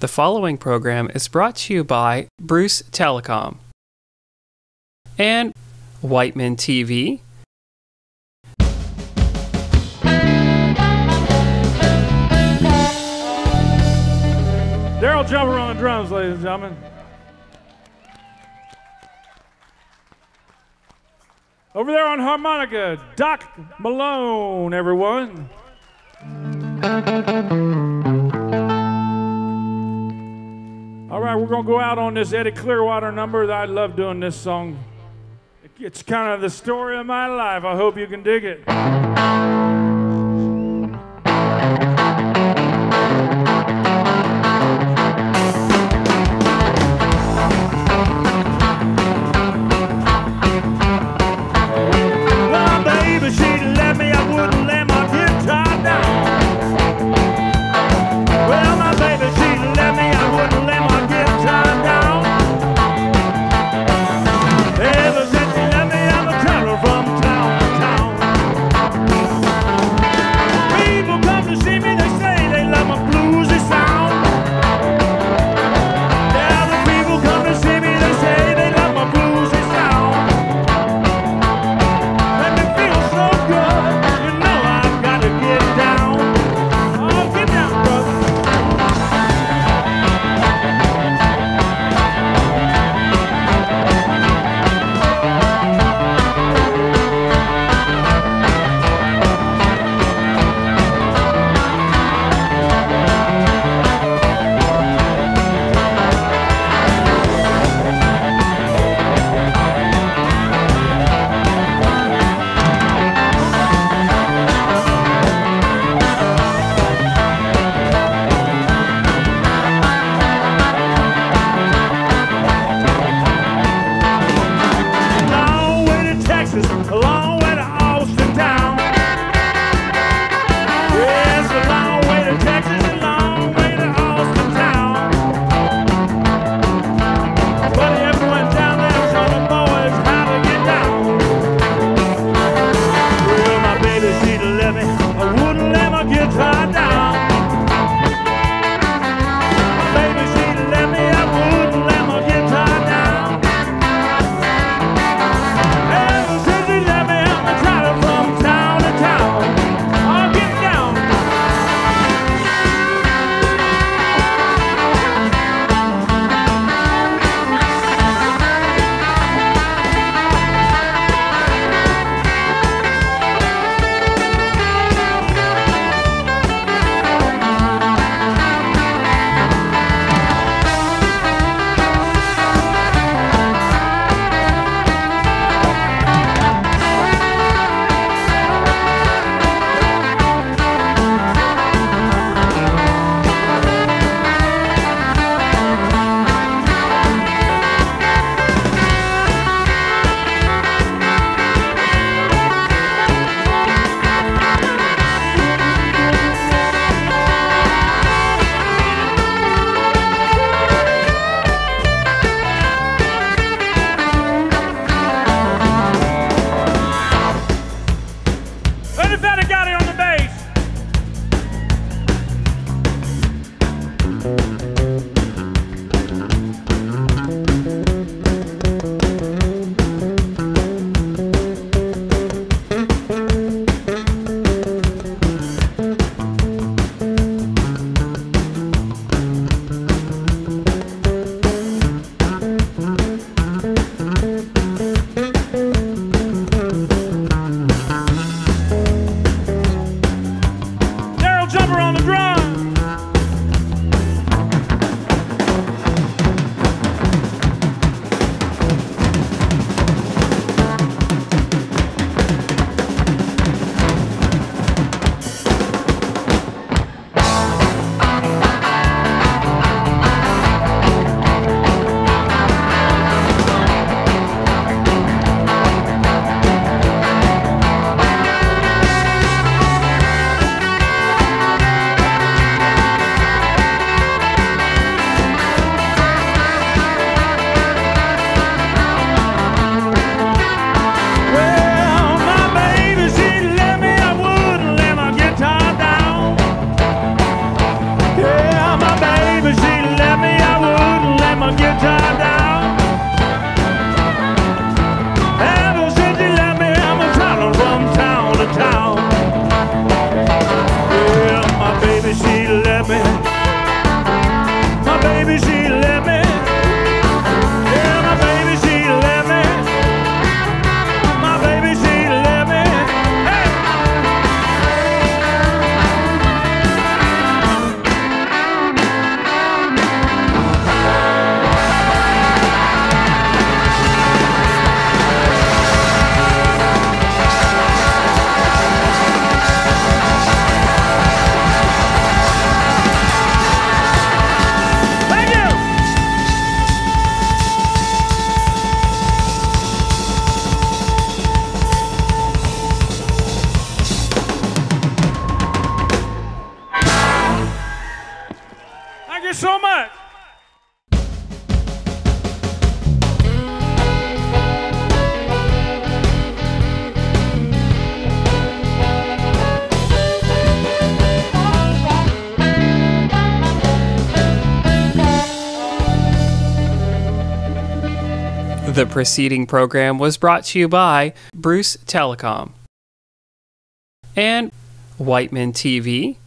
The following program is brought to you by Bruce Telecom and Whiteman TV. Daryl Jumper on the drums, ladies and gentlemen. Over there on harmonica, Doc Malone, everyone. we're going to go out on this Eddy Clearwater number. I love doing this song. It's kind of the story of my life. I hope you can dig it. The preceding program was brought to you by Bruce Telecom and Whiteman TV